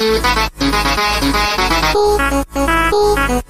Thank you.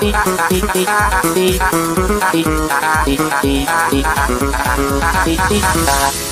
Thank you.